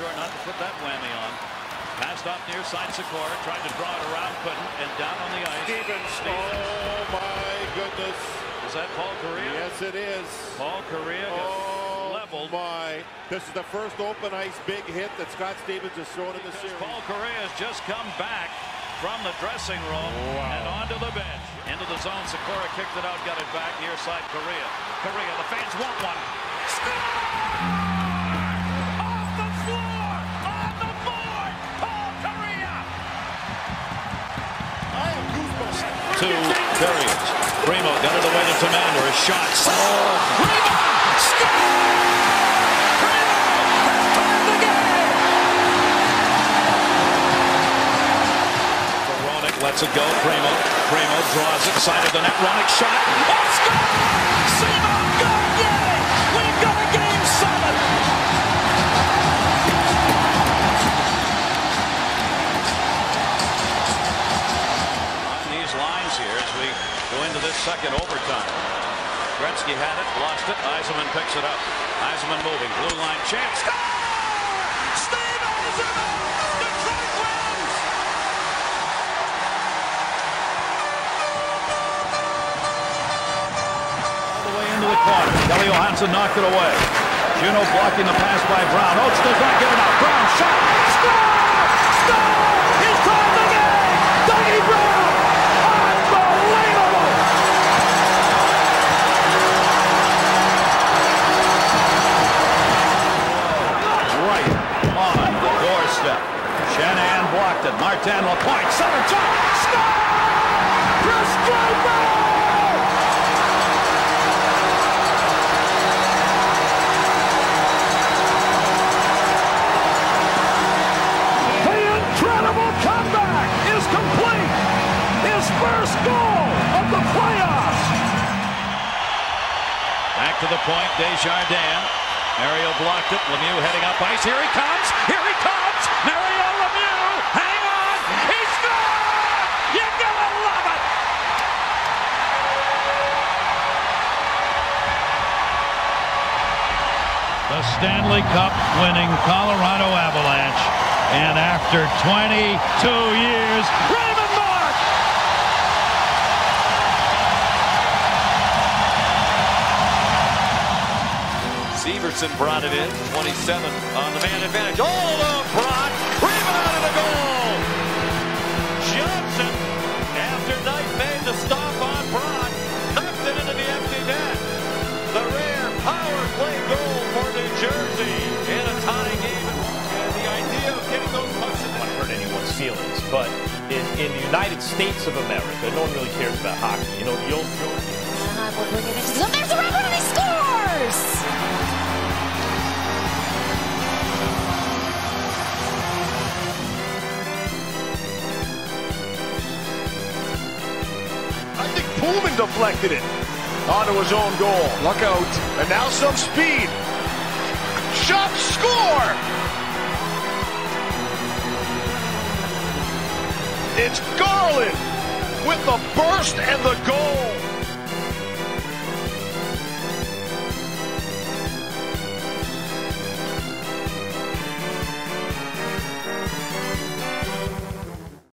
sure not to put that whammy on. Passed off near side Sykora, tried to draw it around, couldn't, and down on the ice. Stevens. Oh my goodness. Is that Paul Kariya? Yes, it is. Paul Kariya Oh leveled. my. This is the first open ice big hit that Scott Stevens has thrown in the series. Paul Kariya has just come back from the dressing room Wow. and onto the bench. Into the zone, Sykora kicked it out, got it back near side Kariya. Kariya, the fans want one. Score! Two periods. Primeau got it away to Tamander. A shot. Oh. Rebound! Score! Lets it go. Primeau. Primeau draws it. Side of the net. Roenick shot. Oh, score! Simon Gagne! We've this second overtime. Gretzky had it, lost it. Yzerman picks it up. Yzerman moving, blue line chance. Score! Steve Yzerman! Detroit wins! All the way into the corner. Calle Johansson knocked it away. Juneau blocking the pass by Brown. Oates does not get it out. Brown shot. Score! Score! Blocked it. Martin Lapointe, center jump. Score! Chris Draper! The incredible comeback is complete. His first goal of the playoffs. Back to the point, Desjardins. Mario blocked it. Lemieux heading up ice. Here he comes. Here he comes. Mario Lemieux. Hang on. He scored. You gotta love it. Stanley Cup winning Colorado Avalanche. And after 22 years, Raymond Bourque! Severson brought it in. 27 on the man advantage. All United States of America, no one really cares about hockey. You know, the old joke. There's a rebound and he scores! I think Pullman deflected it onto his own goal. Look out. And now some speed. Shot It's Garland with the burst and the goal.